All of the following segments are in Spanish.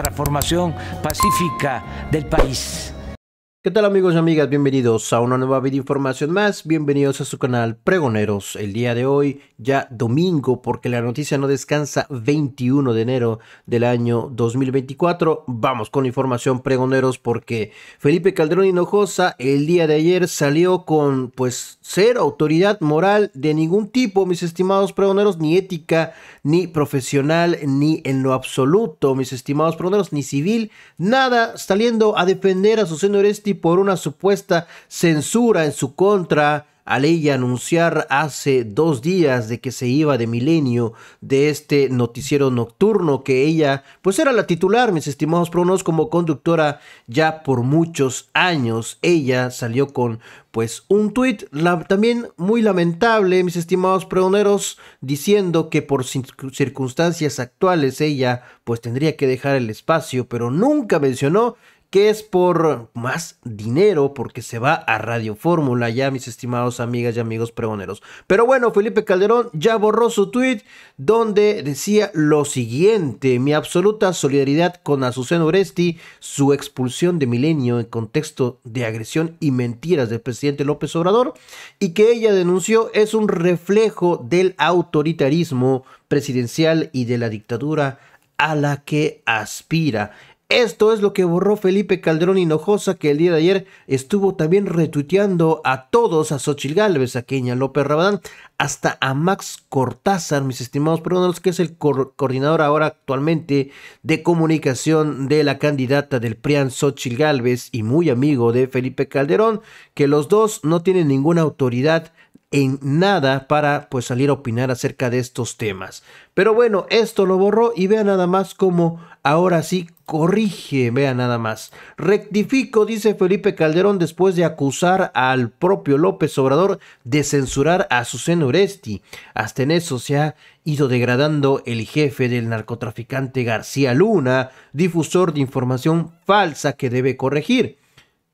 transformación pacífica del país. ¿Qué tal amigos y amigas? Bienvenidos a una nueva video información más, bienvenidos a su canal Pregoneros. El día de hoy, ya domingo, porque la noticia no descansa 21 de enero del año 2024. Vamos con información Pregoneros porque Felipe Calderón Hinojosa el día de ayer salió con pues ser autoridad moral de ningún tipo, mis estimados Pregoneros, ni ética, ni profesional, ni en lo absoluto, mis estimados Pregoneros, ni civil, nada, saliendo a defender a su señor por una supuesta censura en su contra al ella anunciar hace dos días de que se iba de milenio de este noticiero nocturno que ella pues era la titular mis estimados pronos como conductora ya por muchos años. Ella salió con pues un tuit también muy lamentable mis estimados pregoneros diciendo que por circunstancias actuales ella pues tendría que dejar el espacio pero nunca mencionó que es por más dinero, porque se va a Radio Fórmula, ya mis estimados amigas y amigos pregoneros. Pero bueno, Felipe Calderón ya borró su tweet donde decía lo siguiente: mi absoluta solidaridad con Azucena Oresti, su expulsión de Milenio en contexto de agresión y mentiras del presidente López Obrador, y que ella denunció es un reflejo del autoritarismo presidencial y de la dictadura a la que aspira. Esto es lo que borró Felipe Calderón Hinojosa, que el día de ayer estuvo también retuiteando a todos, a Xochil Gálvez, a Keña López Rabadán, hasta a Max Cortázar, mis estimados peruanos, que es el coordinador ahora actualmente de comunicación de la candidata del PRIAN Xochil Gálvez y muy amigo de Felipe Calderón, que los dos no tienen ninguna autoridad en nada para pues salir a opinar acerca de estos temas. Pero bueno, esto lo borró y vea nada más como ahora sí corrige, vea nada más. Rectifico, dice Felipe Calderón después de acusar al propio López Obrador de censurar a Susana Oresti. Hasta en eso se ha ido degradando el jefe del narcotraficante García Luna, difusor de información falsa que debe corregir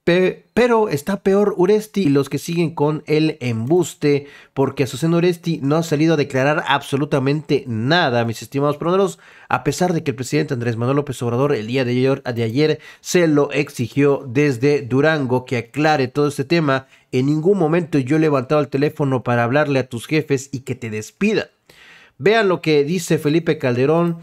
pero está peor Uresti y los que siguen con el embuste, porque Azucena Uresti no ha salido a declarar absolutamente nada, mis estimados proneros, a pesar de que el presidente Andrés Manuel López Obrador el día de ayer, de ayer se lo exigió desde Durango que aclare todo este tema. En ningún momento yo he levantado el teléfono para hablarle a tus jefes y que te despida. Vean lo que dice Felipe Calderón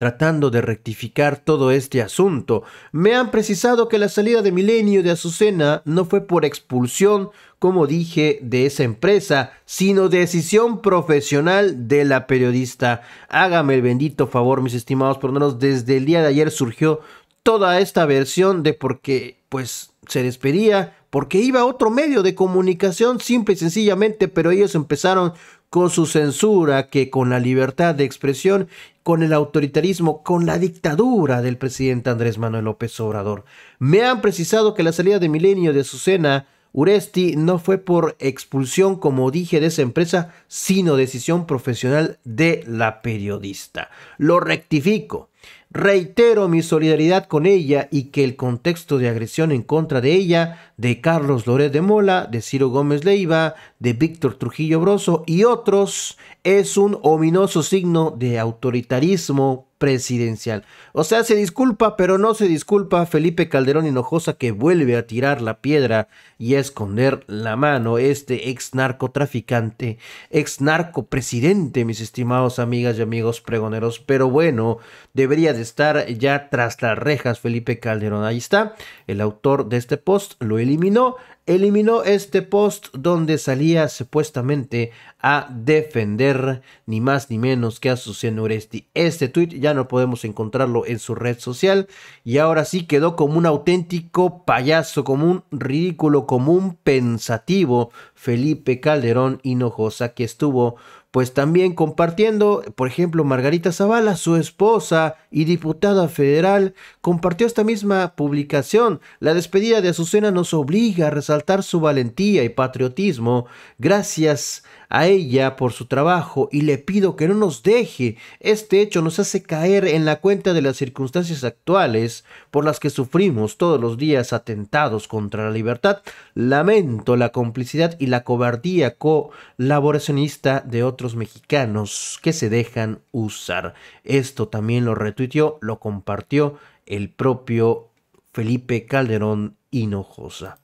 tratando de rectificar todo este asunto. Me han precisado que la salida de Milenio de Azucena no fue por expulsión, como dije, de esa empresa, sino decisión profesional de la periodista. Hágame el bendito favor, mis estimados menos desde el día de ayer surgió toda esta versión de por qué, pues, se despedía, porque iba a otro medio de comunicación, simple y sencillamente, pero ellos empezaron con su censura que con la libertad de expresión, con el autoritarismo, con la dictadura del presidente Andrés Manuel López Obrador. Me han precisado que la salida de Milenio de Azucena Uresti no fue por expulsión, como dije, de esa empresa, sino decisión profesional de la periodista. Lo rectifico. Reitero mi solidaridad con ella y que el contexto de agresión en contra de ella, de Carlos Loret de Mola, de Ciro Gómez Leiva, de Víctor Trujillo Broso y otros, es un ominoso signo de autoritarismo presidencial. O sea, se disculpa, pero no se disculpa Felipe Calderón Hinojosa que vuelve a tirar la piedra y a esconder la mano. Este ex narcotraficante, ex narco presidente, mis estimados amigas y amigos pregoneros. Pero bueno, debería de estar ya tras las rejas Felipe Calderón. Ahí está, el autor de este post lo eliminó eliminó este post donde salía supuestamente a defender ni más ni menos que a Susana Uresti. Este tweet ya no podemos encontrarlo en su red social y ahora sí quedó como un auténtico payaso, como un ridículo, como un pensativo Felipe Calderón Hinojosa que estuvo pues también compartiendo, por ejemplo, Margarita Zavala, su esposa y diputada federal, compartió esta misma publicación. La despedida de Azucena nos obliga a resaltar su valentía y patriotismo. Gracias ella por su trabajo y le pido que no nos deje. Este hecho nos hace caer en la cuenta de las circunstancias actuales por las que sufrimos todos los días atentados contra la libertad. Lamento la complicidad y la cobardía colaboracionista de otros mexicanos que se dejan usar. Esto también lo retuiteó, lo compartió el propio Felipe Calderón Hinojosa.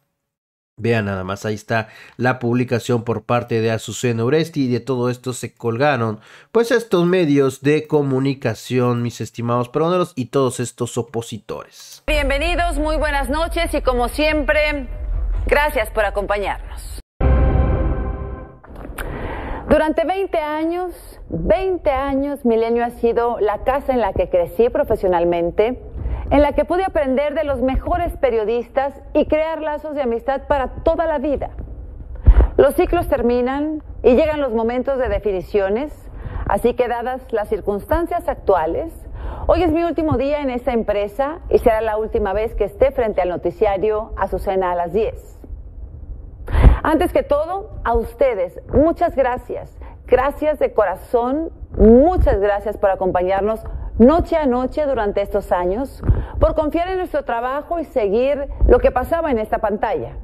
Vean nada más, ahí está la publicación por parte de Azucena Uresti y de todo esto se colgaron pues estos medios de comunicación, mis estimados peroneros y todos estos opositores. Bienvenidos, muy buenas noches y como siempre, gracias por acompañarnos. Durante 20 años, 20 años, Milenio ha sido la casa en la que crecí profesionalmente en la que pude aprender de los mejores periodistas y crear lazos de amistad para toda la vida. Los ciclos terminan y llegan los momentos de definiciones, así que dadas las circunstancias actuales, hoy es mi último día en esta empresa y será la última vez que esté frente al noticiario Azucena a las 10. Antes que todo, a ustedes, muchas gracias. Gracias de corazón, muchas gracias por acompañarnos noche a noche durante estos años por confiar en nuestro trabajo y seguir lo que pasaba en esta pantalla.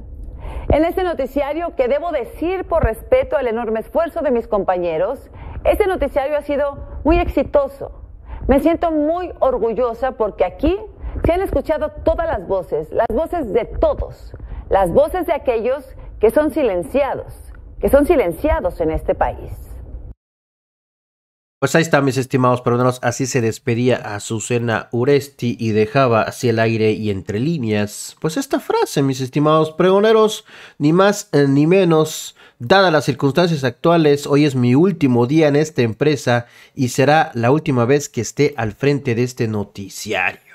En este noticiario, que debo decir por respeto al enorme esfuerzo de mis compañeros, este noticiario ha sido muy exitoso. Me siento muy orgullosa porque aquí se han escuchado todas las voces, las voces de todos, las voces de aquellos que son silenciados, que son silenciados en este país. Pues ahí está, mis estimados peruanos, así se despedía a Azucena Uresti y dejaba hacia el aire y entre líneas, pues esta frase, mis estimados pregoneros, ni más eh, ni menos, dadas las circunstancias actuales, hoy es mi último día en esta empresa y será la última vez que esté al frente de este noticiario.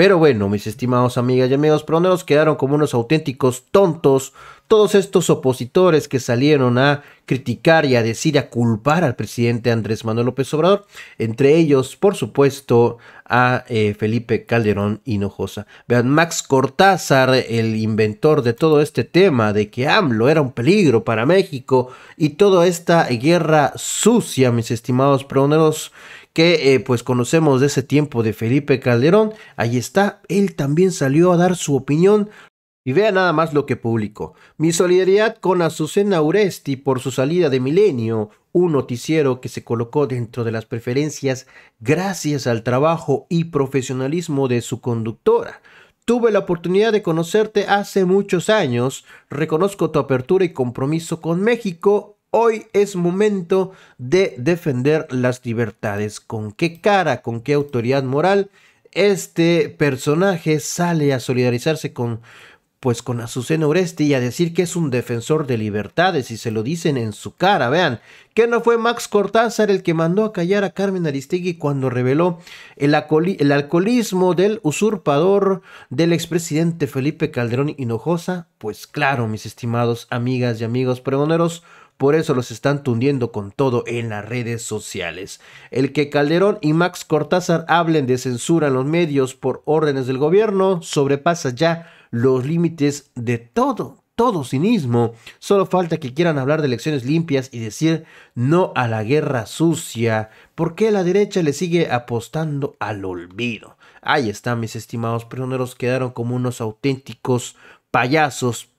Pero bueno, mis estimados amigas y amigos peroneros quedaron como unos auténticos tontos todos estos opositores que salieron a criticar y a decir, a culpar al presidente Andrés Manuel López Obrador, entre ellos, por supuesto, a eh, Felipe Calderón Hinojosa. Vean, Max Cortázar, el inventor de todo este tema, de que AMLO era un peligro para México y toda esta guerra sucia, mis estimados peroneros, que eh, pues conocemos de ese tiempo de Felipe Calderón, ahí está, él también salió a dar su opinión y vea nada más lo que publicó. Mi solidaridad con Azucena Uresti por su salida de Milenio, un noticiero que se colocó dentro de las preferencias gracias al trabajo y profesionalismo de su conductora. Tuve la oportunidad de conocerte hace muchos años, reconozco tu apertura y compromiso con México Hoy es momento de defender las libertades. ¿Con qué cara, con qué autoridad moral este personaje sale a solidarizarse con pues con Azucena Oresti y a decir que es un defensor de libertades y se lo dicen en su cara, vean, que no fue Max Cortázar el que mandó a callar a Carmen Aristegui cuando reveló el, el alcoholismo del usurpador del expresidente Felipe Calderón Hinojosa, pues claro, mis estimados amigas y amigos pregoneros, por eso los están tundiendo con todo en las redes sociales. El que Calderón y Max Cortázar hablen de censura en los medios por órdenes del gobierno sobrepasa ya los límites de todo, todo cinismo. Solo falta que quieran hablar de elecciones limpias y decir no a la guerra sucia, porque la derecha le sigue apostando al olvido. Ahí están mis estimados prisioneros, quedaron como unos auténticos payasos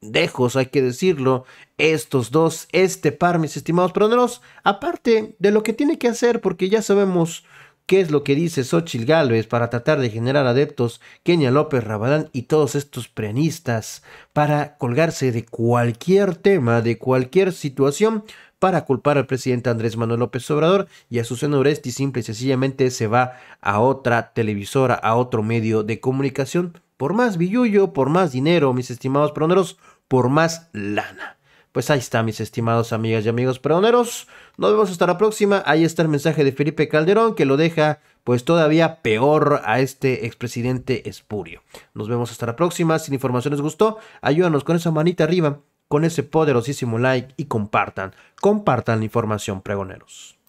dejos, hay que decirlo, estos dos, este par, mis estimados peroneros, aparte de lo que tiene que hacer, porque ya sabemos qué es lo que dice Xochitl Gálvez para tratar de generar adeptos, Kenia López Rabadán y todos estos preanistas, para colgarse de cualquier tema, de cualquier situación, para culpar al presidente Andrés Manuel López Obrador y a Susana Oresti simple y sencillamente se va a otra televisora, a otro medio de comunicación, por más billullo, por más dinero, mis estimados peroneros, por más lana. Pues ahí está, mis estimados amigas y amigos peroneros. Nos vemos hasta la próxima. Ahí está el mensaje de Felipe Calderón que lo deja pues todavía peor a este expresidente espurio. Nos vemos hasta la próxima. Si la información les gustó, ayúdanos con esa manita arriba, con ese poderosísimo like y compartan. Compartan la información, pregoneros.